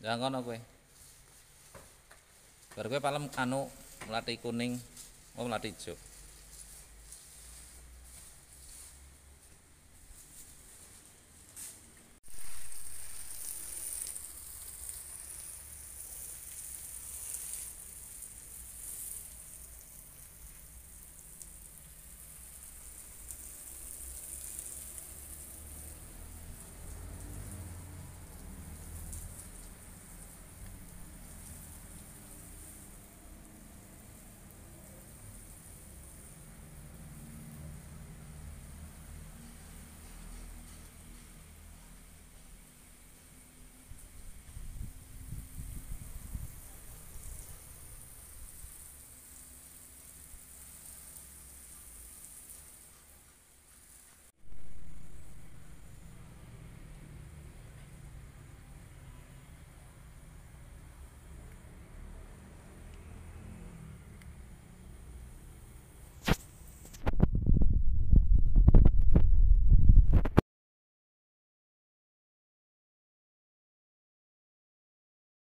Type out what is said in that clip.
Lah ngono kowe. Bar kowe palem anu melati kuning, oh melati ijo.